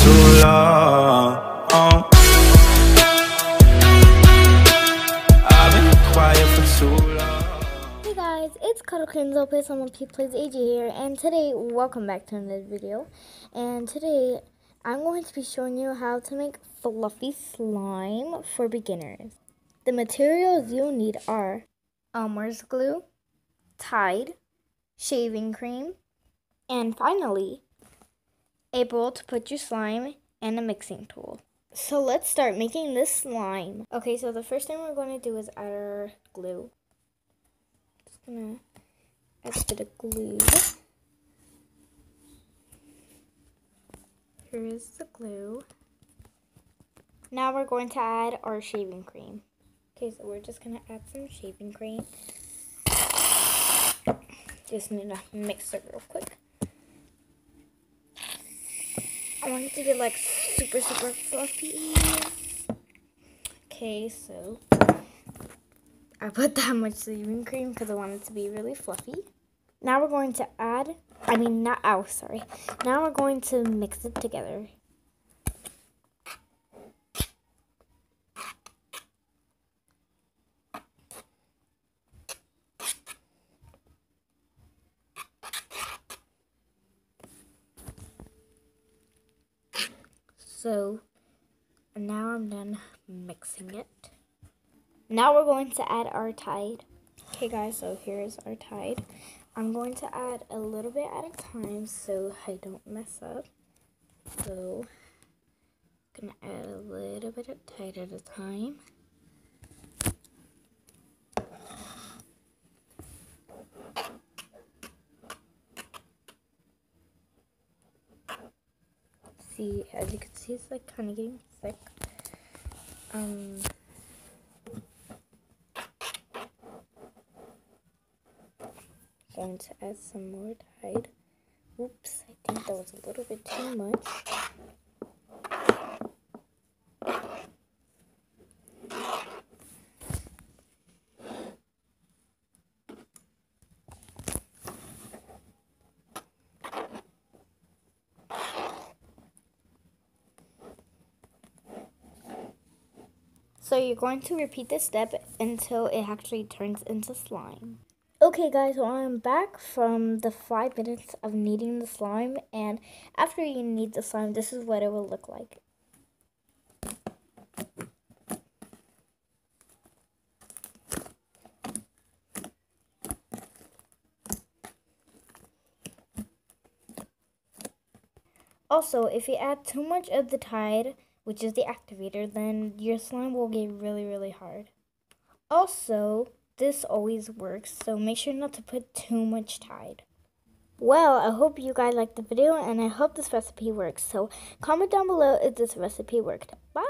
too long. Hey guys, it's Cuddlekins Plays Someone P Plays AJ here, and today, welcome back to another video. And today, I'm going to be showing you how to make fluffy slime for beginners. The materials you'll need are Elmer's glue, Tide, shaving cream, and finally, a bowl to put your slime and a mixing tool. So let's start making this slime. Okay, so the first thing we're going to do is add our glue. Just gonna add a bit of glue. Here is the glue. Now we're going to add our shaving cream. Okay, so we're just gonna add some shaving cream. Just need to mix it real quick. I want it to get like super, super fluffy. Okay, so I put that much shaving cream because I want it to be really fluffy. Now we're going to add, I mean, not, oh, sorry. Now we're going to mix it together. So now I'm done mixing it. Now we're going to add our Tide. Okay guys, so here's our Tide. I'm going to add a little bit at a time so I don't mess up. So I'm gonna add a little bit of Tide at a time. See, as you can see, it's like kind of getting thick. Um, going to add some more Tide. Oops, I think that was a little bit too much. So you're going to repeat this step until it actually turns into slime. Okay guys, so I'm back from the five minutes of kneading the slime and after you knead the slime, this is what it will look like. Also, if you add too much of the Tide, which is the activator, then your slime will get really, really hard. Also, this always works, so make sure not to put too much Tide. Well, I hope you guys liked the video, and I hope this recipe works. So comment down below if this recipe worked. Bye!